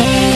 Hey.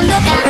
報私の